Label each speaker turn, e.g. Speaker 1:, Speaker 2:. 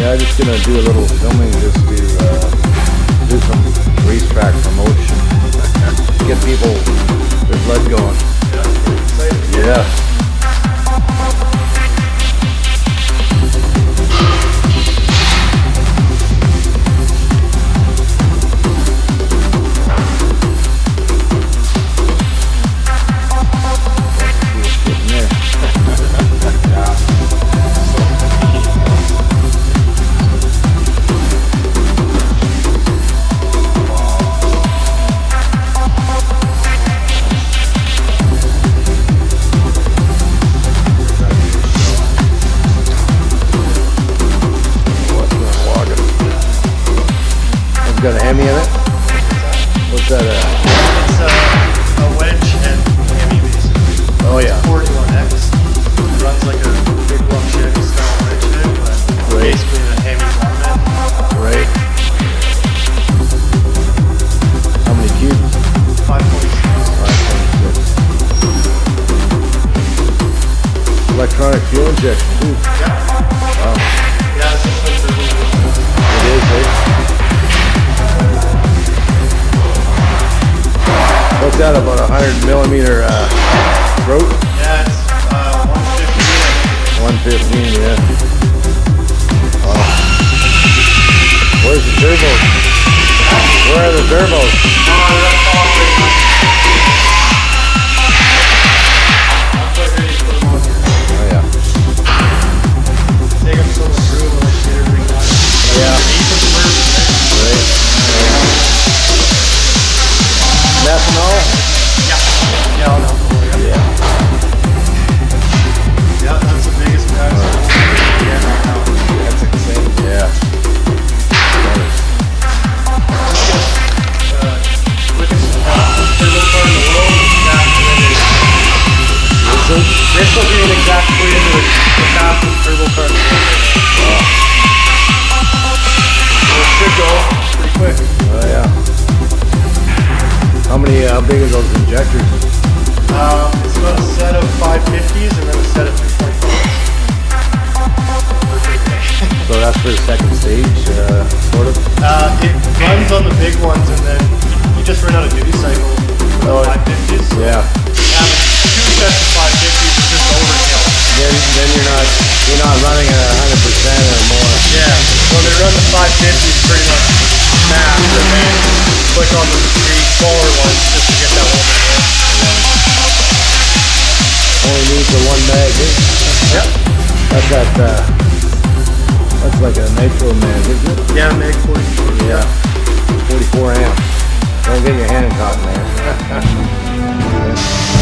Speaker 1: I'm just gonna do a little filming just to uh, do some racetrack promotion. Get people their blood going. It's got a Hemi in it? What's that? Uh,
Speaker 2: It's a, a wedge head Hemi basically.
Speaker 1: oh yeah.
Speaker 2: 41X. Runs like a big block Chevy style wedge head, but
Speaker 1: Right.
Speaker 2: basically Hemi bottom.
Speaker 1: Right. How many cubes?
Speaker 2: 546.
Speaker 1: Electronic fuel injection, That, about a hundred millimeter, uh, throat?
Speaker 2: Yeah, it's uh, 150.
Speaker 1: One fifteen, yeah. Wow. Where's the turbos? Where are the turbos? How big are those injectors?
Speaker 2: Um, it's got a set of 550s and then a set of 225s. They're pretty big.
Speaker 1: So that's for the second stage, uh, sort of?
Speaker 2: Uh, it runs on the big ones and then you just run out of duty cycle
Speaker 1: Oh,
Speaker 2: 550s. So
Speaker 1: Yeah.
Speaker 2: two sets of 550s is just overkill.
Speaker 1: Then, then you're not, you're not running at hundred percent or more.
Speaker 2: Yeah, so they run the 550s pretty much max and then click on the three smaller ones just to get that little bit more.
Speaker 1: Only need for one bag, eh?
Speaker 2: Yep.
Speaker 1: That's that, uh, that's like a nitro mag, isn't it?
Speaker 2: Yeah, Meg 44.
Speaker 1: Yeah. Forty-four amp. Don't get your hand caught there.